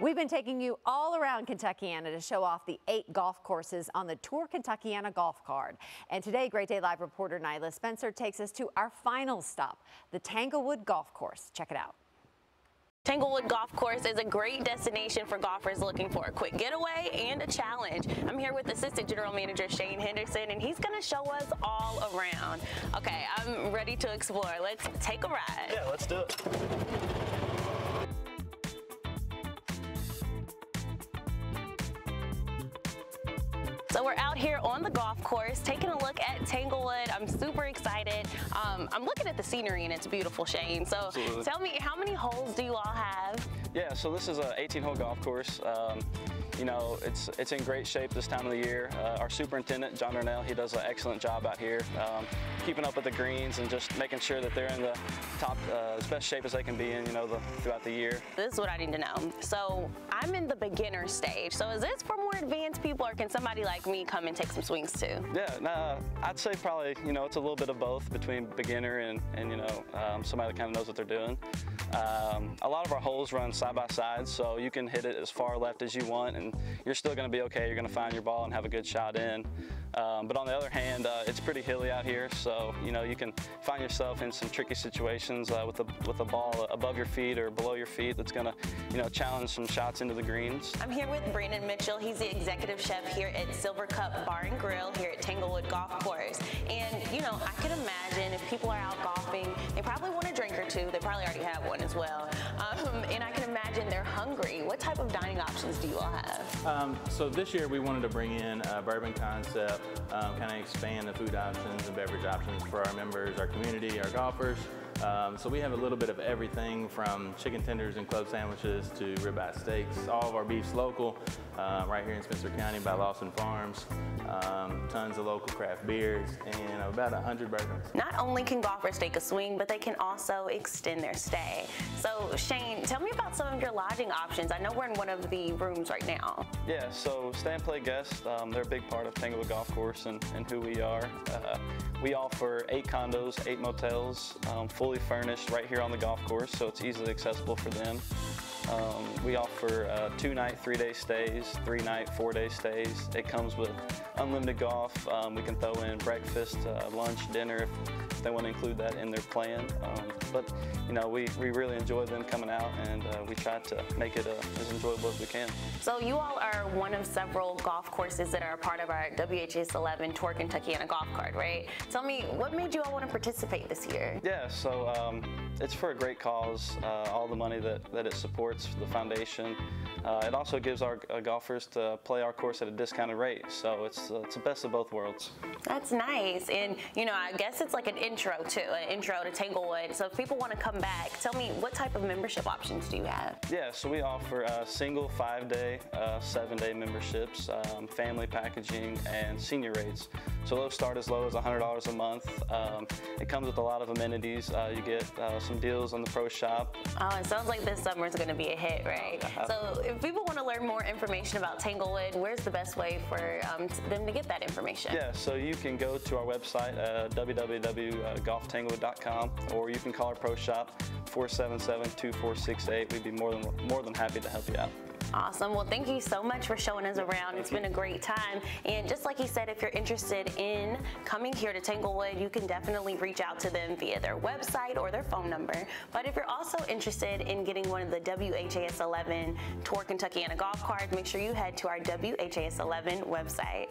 We've been taking you all around Kentuckiana to show off the eight golf courses on the Tour Kentuckiana golf card. And today, Great Day Live reporter Nyla Spencer takes us to our final stop, the Tanglewood Golf Course. Check it out. Tanglewood Golf Course is a great destination for golfers looking for a quick getaway and a challenge. I'm here with Assistant General Manager Shane Henderson and he's going to show us all around. Okay, I'm ready to explore. Let's take a ride. Yeah, let's do it. So we're out here on the golf course taking a look at Tanglewood. I'm super excited. Um, I'm looking at the scenery and it's beautiful, Shane. So Absolutely. tell me, how many holes do you all have? Yeah, so this is a 18 hole golf course. Um, you know, it's it's in great shape this time of the year. Uh, our superintendent, John Darnell, he does an excellent job out here, um, keeping up with the greens and just making sure that they're in the top, uh, as best shape as they can be in, you know, the, throughout the year. This is what I need to know. So I'm in the beginner stage. So is this for more advanced people or can somebody like me come and take some swings too? Yeah, nah, I'd say probably, you know, it's a little bit of both between beginner and, and you know, um, somebody that kind of knows what they're doing. Um, a lot of our holes run side by side, so you can hit it as far left as you want and you're still going to be okay. You're going to find your ball and have a good shot in. Um, but on the other hand, uh, it's pretty hilly out here, so you know you can find yourself in some tricky situations uh, with a with a ball above your feet or below your feet that's going to you know challenge some shots into the greens. I'm here with Brandon Mitchell. He's the executive chef here at Silver Cup Bar and Grill here at Tanglewood Golf Course. And you know I could imagine if people are out golfing, they probably want a drink or two. They probably already have one as well. Um, and I can imagine they're hungry. What type of dining options do you all have? Um, so this year we wanted to bring in a bourbon concept, um, kind of expand the food options and beverage options for our members, our community, our golfers. Um, so we have a little bit of everything from chicken tenders and club sandwiches to ribeye steaks. All of our beef's local, uh, right here in Spencer County by Lawson Farms um, tons of local craft beers, and about 100 bourbons. Not only can golfers take a swing, but they can also extend their stay. So Shane, tell me about some of your lodging options. I know we're in one of the rooms right now. Yeah, so stay and play guests, um, they're a big part of Tanglewood Golf Course and, and who we are. Uh, we offer eight condos, eight motels, um, fully furnished right here on the golf course, so it's easily accessible for them. Um, we offer uh, two night, three day stays, three night, four day stays. It comes with unlimited golf. Um, we can throw in breakfast, uh, lunch, dinner if, if, they want to include that in their plan. Um, but you know, we, we really enjoy them coming out and uh, we try to make it uh, as enjoyable as we can. So you all are one of several golf courses that are a part of our WHAS 11 Tour Kentuckiana golf card, right? Tell me, what made you all want to participate this year? Yeah, so um, it's for a great cause. Uh, all the money that, that it supports, the foundation, uh, it also gives our uh, golfers to play our course at a discounted rate. So it's, uh, it's the best of both worlds. That's nice. And, you know, I guess it's like an intro to an intro to Tanglewood. So if people want to come back, tell me what type of membership options do you have? Yeah, so we offer uh, single five day, uh, seven day memberships, um, family packaging, and senior rates. So those start as low as $100 a month. Um, it comes with a lot of amenities. Uh, you get uh, some deals on the pro shop. Oh, it sounds like this summer is going to be a hit, right? so if people want to learn more information about Tanglewood, where's the best way for um, them to get that information? Yeah, so you can go to our website, uh, www.golftanglewood.com, or you can call our pro shop 477-2468. We'd be more than more than happy to help you out. Awesome. Well, thank you so much for showing us around. It's been a great time. And just like he said, if you're interested in coming here to Tanglewood, you can definitely reach out to them via their website or their phone number. But if you're also interested in getting one of the WHAS 11 Tour Kentuckiana golf cards, make sure you head to our WHAS 11 website.